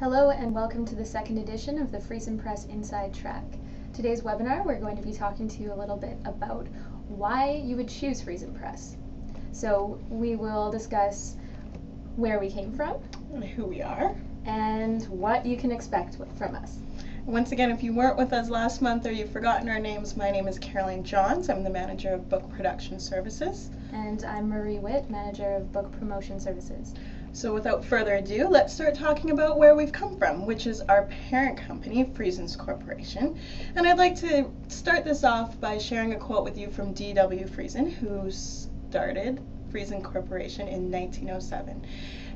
Hello and welcome to the second edition of the Friesen Press Inside Track. Today's webinar we're going to be talking to you a little bit about why you would choose Friesen Press. So we will discuss where we came from, and who we are, and what you can expect from us. Once again, if you weren't with us last month or you've forgotten our names, my name is Caroline Johns. I'm the manager of Book Production Services. And I'm Marie Witt, manager of Book Promotion Services. So without further ado, let's start talking about where we've come from, which is our parent company, Friesens Corporation. And I'd like to start this off by sharing a quote with you from D.W. Friesen, who started Friesen Corporation in 1907.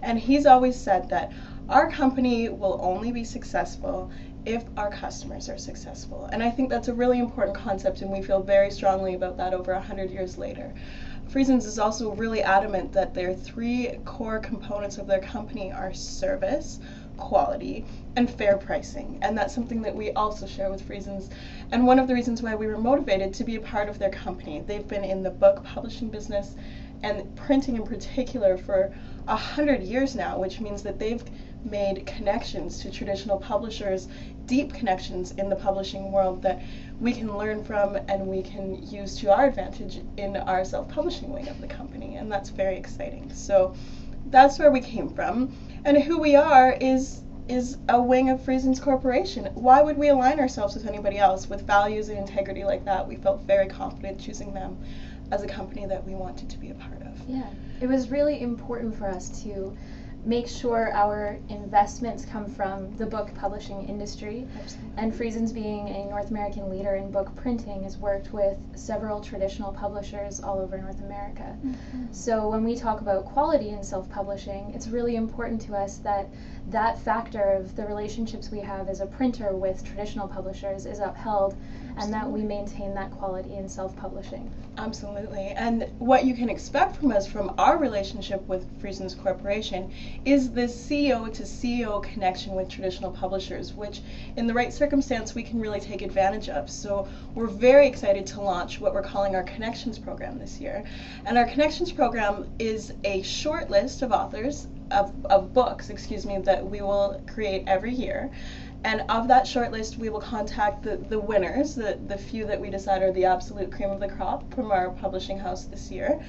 And he's always said that our company will only be successful if our customers are successful. And I think that's a really important concept, and we feel very strongly about that over 100 years later. Friesens is also really adamant that their three core components of their company are service, quality, and fair pricing. And that's something that we also share with Friesens. And one of the reasons why we were motivated to be a part of their company. They've been in the book publishing business and printing in particular for a hundred years now, which means that they've made connections to traditional publishers, deep connections in the publishing world that we can learn from and we can use to our advantage in our self-publishing wing of the company, and that's very exciting. So that's where we came from, and who we are is is a wing of Friesens Corporation. Why would we align ourselves with anybody else with values and integrity like that? We felt very confident choosing them as a company that we wanted to be a part of. Yeah, it was really important for us to make sure our investments come from the book publishing industry. Absolutely. And Friesens, being a North American leader in book printing, has worked with several traditional publishers all over North America. Mm-hmm. So when we talk about quality in self publishing, it's really important to us that that factor of the relationships we have as a printer with traditional publishers is upheld Absolutely. and that we maintain that quality in self publishing. Absolutely. And what you can expect from us from our relationship with Friesens Corporation is this CEO to CEO connection with traditional publishers, which in the right circumstance we can really take advantage of. So we're very excited to launch what we're calling our Connections program this year. And our Connections program is a short list of authors of, of books, excuse me, that we will create every year. And of that shortlist, we will contact the, the winners, the, the few that we decide are the absolute cream of the crop from our publishing house this year.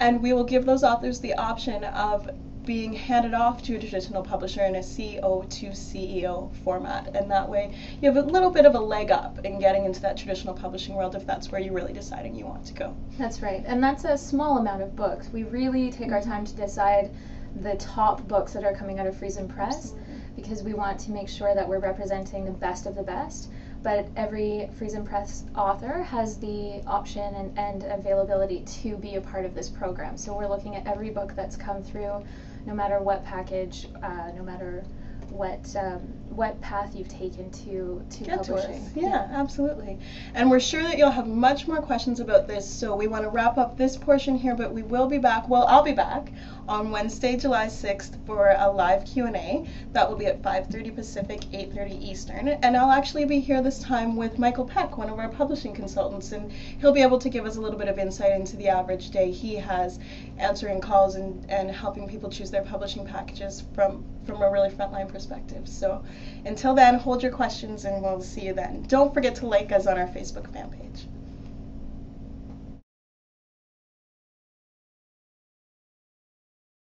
And we will give those authors the option of being handed off to a traditional publisher in a CEO to CEO format. And that way, you have a little bit of a leg up in getting into that traditional publishing world if that's where you're really deciding you want to go. That's right. And that's a small amount of books. We really take our mm-hmm. time to decide the top books that are coming out of Friesen Press Absolutely. Because we want to make sure that we're representing the best of the best. But every Friesen Press author has the option and, and availability to be a part of this program. So we're looking at every book that's come through, no matter what package, uh, no matter what um, what path you've taken to to Get publishing. To yeah, yeah, absolutely. And we're sure that you'll have much more questions about this. So we want to wrap up this portion here, but we will be back. Well, I'll be back on Wednesday, July 6th for a live Q&A. That will be at 5:30 Pacific, 8:30 Eastern, and I'll actually be here this time with Michael Peck, one of our publishing consultants, and he'll be able to give us a little bit of insight into the average day he has answering calls and, and helping people choose their publishing packages from from a really frontline perspective. So until then, hold your questions and we'll see you then. Don't forget to like us on our Facebook fan page.